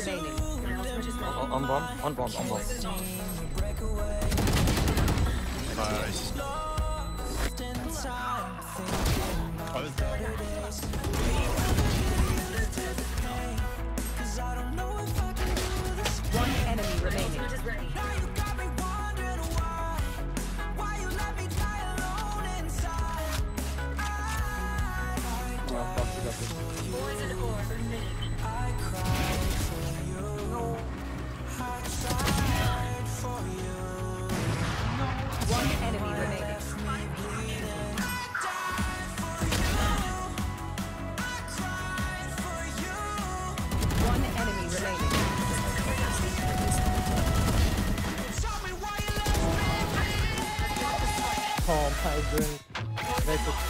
remaining. On, oh, on bomb, on bomb, on bomb. Nice. One enemy remaining. Oh, my god. That's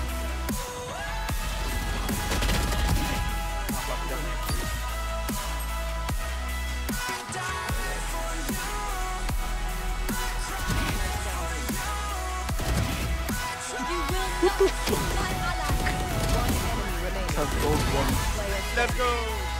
Let's go.